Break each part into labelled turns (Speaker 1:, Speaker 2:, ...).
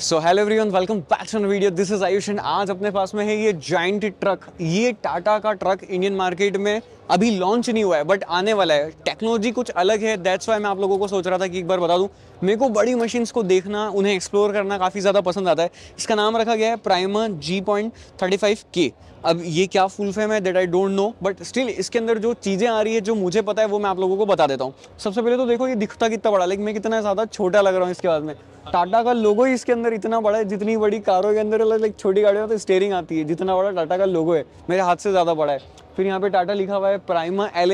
Speaker 1: So hello everyone welcome back to video this is Ayush and आज अपने पास में है ये जॉइंट ट्रक ये टाटा का ट्रक इंडियन मार्केट में अभी लॉन्च नहीं हुआ है बट आने वाला है। टेक्नोलॉजी कुछ अलग है दैट्स वाई मैं आप लोगों को सोच रहा था कि एक बार बता दूँ। मेरे को बड़ी मशीन्स को देखना, उन्हें एक्सप्लोर करना काफ़ी ज़्यादा पसंद आता है। इसका नाम रखा गया है Prima G point thirty five के अब ये क्या फुल फेम है that I don't know but still इसके अंदर जो चीज़ें आ रही है, जो मुझे पता है, वो मैं आप लोगों को बता देता हूँ। सबसे पहले तो देखो, ये दिखता कितना बड़ा लेकिन मैं कितना ज़्यादा छोटा लग रहा हूँ इसके बाद में। टाटा का लोगो ही इसके अंदर इतना बड़ा है, जितनी बड़ी कारों के अंदर लाइक छोटी गाड़ियों में तो स्टेयरिंग आती है, जितना बड़ा टाटा का लोगो है, मेरे हाथ से ज़्यादा बड़ा है। फिर यहाँ पे टाटा लिखा हुआ है Prima L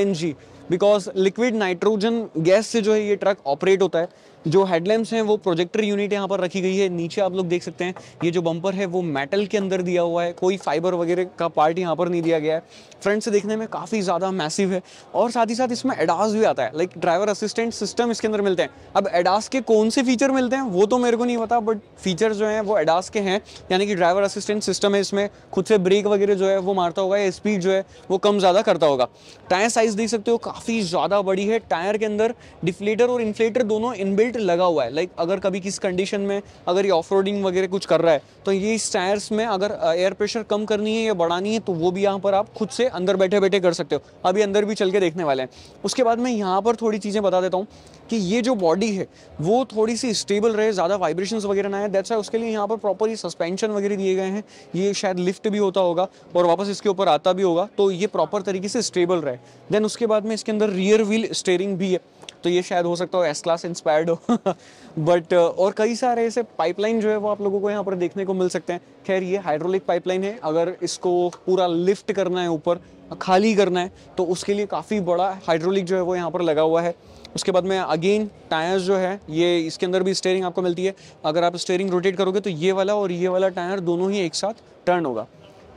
Speaker 1: because liquid nitrogen gas से जो है ये ट्रक ऑपरेट होता है। जो हेडलैम्प्स हैं, वो प्रोजेक्टर यूनिट यहाँ पर रखी गई है। नीचे आप लोग देख सकते हैं, ये जो बम्पर है, वो मेटल के अंदर दिया हुआ है। कोई फाइबर वगैरह का पार्ट यहाँ पर नहीं दिया गया है। फ्रंट से देखने में काफ़ी ज़्यादा मैसिव है। और साथ ही साथ इसमें एडास भी आता है। लाइक ड्राइवर असिस्टेंट सिस्टम इसके अंदर मिलते हैं। अब एडास के कौन से फीचर मिलते हैं, वो तो मेरे को नहीं पता बट फीचर जो हैं, वो एडास के हैं। यानी कि ड्राइवर असिस्टेंट सिस्टम है इसमें। खुद से ब्रेक वगैरह जो है, वो मारता होगा या स्पीड जो है, वो कम ज़्यादा करता होगा। टायर साइज़ देख सकते हो, काफ़ी ज़्यादा बड़ी है। टायर के अंदर डिफ्लेटर और इन्फ्लेटर दोनों इनबिल्ट लगा हुआ है। लाइक अगर कभी किस कंडीशन में अगर ये ऑफ़ वगैरह कुछ कर रहा है तो ये इस टायर्स में अगर एयर प्रेशर कम करनी है या बढ़ानी है तो वो भी यहाँ पर आप खुद से अंदर बैठे बैठे कर सकते हो। अभी अंदर भी चल के देखने वाले हैं। उसके बाद मैं यहाँ पर थोड़ी चीज़ें बता देता हूँ कि ये जो बॉडी है, वो थोड़ी सी स्टेबल रहे, ज़्यादा वाइब्रेशन वगैरह ना है दैट्स वाई उसके लिए यहाँ पर प्रॉपर ही सस्पेंशन वगैरह दिए गए हैं। ये शायद लिफ्ट भी होता होगा और वापस इसके ऊपर आता भी होगा। तो ये प्रॉपर तरीके से स्टेबल रहे। देन उसके बाद में इसके अंदर रियर व्हील स्टेयरिंग भी है। तो ये शायद हो सकता हो एस क्लास इंस्पायर्ड हो। बट uh, और कई सारे ऐसे पाइपलाइन जो है वो आप लोगों को यहाँ पर देखने को मिल सकते हैं। खैर ये हाइड्रोलिक पाइपलाइन है। अगर इसको पूरा लिफ्ट करना है ऊपर खाली करना है तो उसके लिए काफ़ी बड़ा हाइड्रोलिक जो है वो यहाँ पर लगा हुआ है। उसके बाद में अगेन टायर्स जो है ये इसके अंदर भी स्टेयरिंग आपको मिलती है। अगर आप स्टेयरिंग रोटेट करोगे तो ये वाला और ये वाला टायर दोनों ही एक साथ टर्न होगा।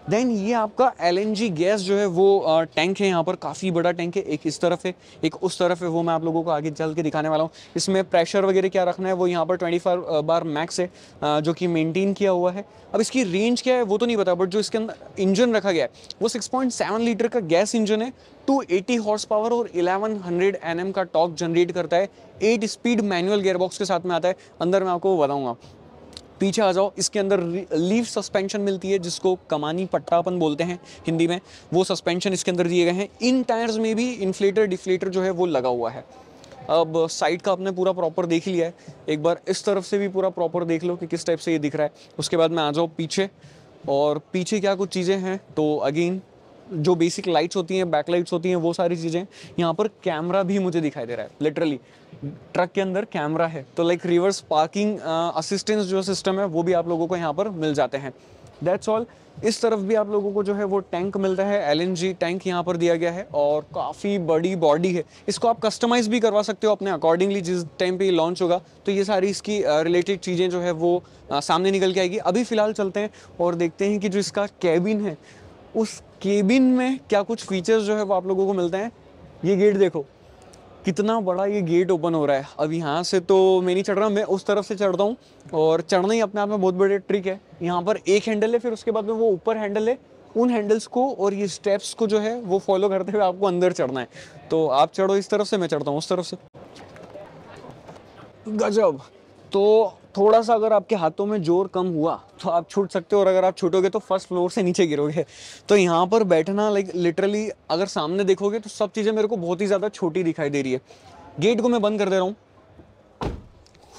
Speaker 1: देन ये आपका एलएनजी गैस जो है वो टैंक है यहाँ पर, काफ़ी बड़ा टैंक है, एक इस तरफ़ है, एक उस तरफ़ है, वो मैं आप लोगों को आगे चल के दिखाने वाला हूँ। इसमें प्रेशर वगैरह क्या रखना है, वो यहाँ पर ट्वेंटी बार मैक्स है जो कि मेंटेन किया हुआ है। अब इसकी रेंज क्या है, वो तो नहीं पता बट जो इसके अंदर इंजन रखा गया है, वो 6.7 लीटर का गैस इंजन है 280 हॉर्स पावर और 1100 एनएम का टॉक जनरेट करता है एट स्पीड मैनुअल गेयरबॉक्स के साथ में आता है, अंदर मैं आपको बताऊँगा। पीछे आ जाओ। इसके अंदर लीव सस्पेंशन मिलती है, जिसको कमानी पट्टा अपन बोलते हैं हिंदी में। वो सस्पेंशन इसके अंदर दिए गए हैं। इन टायर्स में भी इन्फ्लेटर डिफ्लेटर जो है वो लगा हुआ है। अब साइड का आपने पूरा प्रॉपर देख लिया है। एक बार इस तरफ़ से भी पूरा प्रॉपर देख लो कि किस टाइप से ये दिख रहा है। उसके बाद में आ जाओ पीछे। और पीछे क्या कुछ चीज़ें हैं? तो अगेन जो बेसिक लाइट्स होती हैं बैक लाइट्स होती हैं, वो सारी चीज़ें यहाँ पर कैमरा भी मुझे दिखाई दे रहा है लिटरली ट्रक के अंदर कैमरा है। तो लाइक रिवर्स पार्किंग असिस्टेंस जो सिस्टम है, वो भी आप लोगों को यहाँ पर मिल जाते हैं। दैट्स ऑल इस तरफ़ भी आप लोगों को जो है वो टैंक मिलता है एलएनजी टैंक यहाँ पर दिया गया है और काफ़ी बड़ी बॉडी है। इसको आप कस्टमाइज भी करवा सकते हो अपने अकॉर्डिंगली जिस टाइम पे ये लॉन्च होगा। तो ये सारी इसकी रिलेटेड चीज़ें जो है वो सामने निकल के आएगी। अभी फ़िलहाल चलते हैं और देखते हैं कि जो इसका कैबिन है उस केबिन में क्या कुछ फीचर्स जो है वो आप लोगों को मिलते हैं? ये गेट देखो। कितना बड़ा ये गेट ओपन हो रहा है। अब यहाँ से तो मैं नहीं चढ़ रहा, मैं उस तरफ़ से चढ़ता हूँ और चढ़ना ही अपने आप में बहुत बड़े ट्रिक है। यहाँ पर एक हैंडल है, फिर उसके बाद में वो ऊपर हैंडल है। उन हैंडल्स को और ये स्टेप्स को जो है वो फॉलो करते हुए आपको अंदर चढ़ना है। तो आप चढ़ो इस तरफ़ से, मैं चढ़ता हूँ उस तरफ़ से। गजब! तो थोड़ा सा अगर आपके हाथों में ज़ोर कम हुआ तो आप छूट सकते हो। और अगर आप छूटोगे तो फ़र्स्ट फ्लोर से नीचे गिरोगे। तो यहाँ पर बैठना लाइक लिटरली अगर सामने देखोगे तो सब चीज़ें मेरे को बहुत ही ज़्यादा छोटी दिखाई दे रही है। गेट को मैं बंद कर दे रहा हूँ।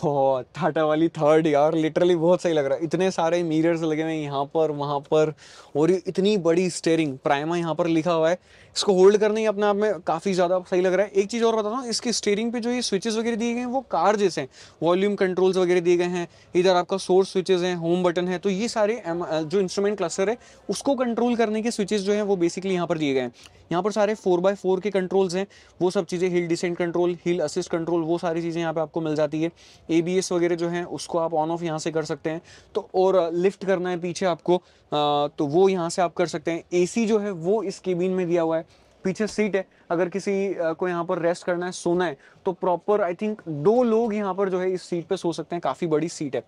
Speaker 1: टाटा वाली थर्ड यार लिटरली बहुत सही लग रहा है। इतने सारे मिरर्स लगे हुए हैं यहाँ पर, वहाँ पर, और इतनी बड़ी स्टेयरिंग प्राइमा यहाँ पर लिखा हुआ है। इसको होल्ड करने ही अपने आप में काफ़ी ज़्यादा सही लग रहा है। एक चीज़ और बताता हूँ, इसकी स्टेयरिंग पे जो ये स्विचेस वगैरह दिए गए हैं, वो कार जैसे हैं। वॉल्यूम कंट्रोल्स वगैरह दिए गए हैं। इधर आपका सोर्स स्विचेस हैं होम बटन है तो ये सारे जो इंस्ट्रूमेंट क्लस्टर है, उसको कंट्रोल करने के स्विचेस जो हैं, वो बेसिकली यहाँ पर दिए गए हैं। यहाँ पर सारे फोर बाय फोर के कंट्रोल्स हैं, वो सब चीज़ें hill descent control hill assist control वो सारी चीज़ें यहाँ पे आपको मिल जाती है। ABS वगैरह जो है, उसको आप ऑन ऑफ़ यहाँ से कर सकते हैं। तो और लिफ्ट करना है पीछे आपको। तो वो यहाँ से आप कर सकते हैं। एसी जो है, वो इस केबिन में दिया हुआ है। पीछे सीट है। अगर किसी को यहाँ पर रेस्ट करना है, सोना है तो प्रॉपर आई थिंक दो लोग यहाँ पर जो है, इस सीट पे सो सकते हैं। काफ़ी बड़ी सीट है।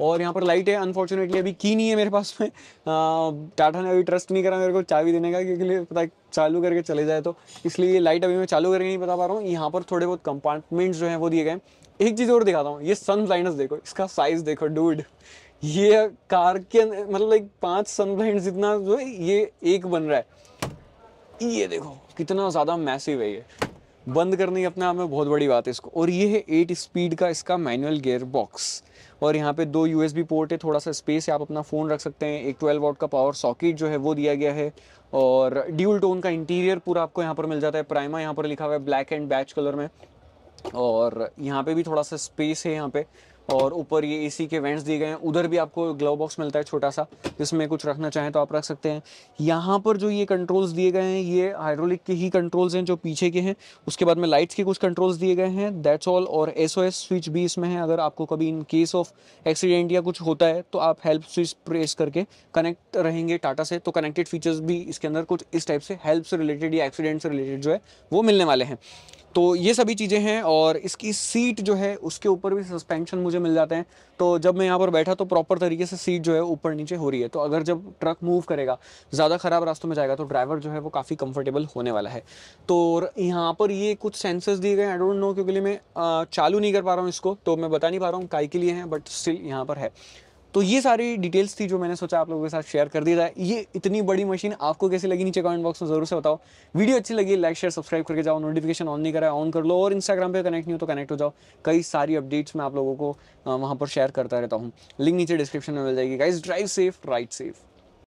Speaker 1: और यहाँ पर लाइट है अनफॉर्चुनेटली अभी की नहीं है मेरे पास में। टाटा ने अभी ट्रस्ट नहीं करा मेरे को चाबी देने का, क्योंकि पता है चालू करके चले जाए तो। इसलिए लाइट अभी मैं चालू करके नहीं बता पा रहा हूँ। यहाँ पर थोड़े बहुत कंपार्टमेंट्स जो हैं वो दिए गए एक चीज़ और दिखाता हूँ, ये सन ब्लाइंडर्स देखो, इसका साइज़ देखो डूड ये कार के मतलब लाइक पाँच सन ब्लाइंड जितना जो है, ये एक बन रहा है। ये देखो, कितना ज़्यादा मैसिव है ये। बंद करनी अपने आप में, बहुत बड़ी बात है इसको। और ये है एट स्पीड का इसका मैनुअल गेयर बॉक्स और यहाँ पे दो यूएसबी पोर्ट है, थोड़ा सा स्पेस है, आप अपना फ़ोन रख सकते हैं। एक 12 वॉट का पावर सॉकेट जो है, वो दिया गया है। और ड्यूल टोन का इंटीरियर पूरा आपको यहाँ पर मिल जाता है। प्राइमा यहाँ पर लिखा हुआ है ब्लैक एंड बैच कलर में। और यहाँ पे भी थोड़ा सा स्पेस है यहाँ पे। और ऊपर ये एसी के वेंट्स दिए गए हैं। उधर भी आपको ग्लव बॉक्स मिलता है छोटा सा जिसमें कुछ रखना चाहें तो आप रख सकते हैं। यहाँ पर जो ये कंट्रोल्स दिए गए हैं, ये हाइड्रोलिक के ही कंट्रोल्स हैं जो पीछे के हैं। उसके बाद में लाइट्स के कुछ कंट्रोल्स दिए गए हैं। दैट्स ऑल और एसओएस स्विच भी इसमें है। अगर आपको कभी इन केस ऑफ़ एक्सीडेंट या कुछ होता है तो आप हेल्प स्विच प्रेस करके कनेक्ट रहेंगे टाटा से। तो कनेक्टेड फीचर्स भी इसके अंदर कुछ इस टाइप से हेल्प से रिलेटेड या एक्सीडेंट से रिलेटेड जो है, वो मिलने वाले हैं। तो ये सभी चीज़ें हैं और इसकी सीट जो है, उसके ऊपर भी सस्पेंशन मुझे मिल जाते हैं। तो जब मैं यहाँ पर बैठा तो प्रॉपर तरीके से सीट जो है ऊपर नीचे हो रही है। तो अगर जब ट्रक मूव करेगा, ज़्यादा ख़राब रास्तों में जाएगा तो ड्राइवर जो है वो काफ़ी कंफर्टेबल होने वाला है। तो यहाँ पर ये कुछ सेंसर्स दिए गए आई डोंट नो क्योंकि मैं चालू नहीं कर पा रहा हूँ इसको तो मैं बता नहीं पा रहा हूँ काय के लिए हैं बट स्टिल यहाँ पर है। तो ये सारी डिटेल्स थी जो मैंने सोचा आप लोगों के साथ शेयर कर दिया जाए। ये इतनी बड़ी मशीन आपको कैसे लगी नीचे कमेंट बॉक्स में ज़रूर से बताओ। वीडियो अच्छी लगी लाइक शेयर सब्सक्राइब करके जाओ। नोटिफिकेशन ऑन नहीं करा ऑन कर लो और इंस्टाग्राम पे कनेक्ट नहीं हो तो कनेक्ट हो जाओ। कई सारी अपडेट्स मैं आप लोगों को वहाँ पर शेयर करता रहता हूँ। लिंक नीचे डिस्क्रिप्शन में मिल जाएगी। Guys drive safe right safe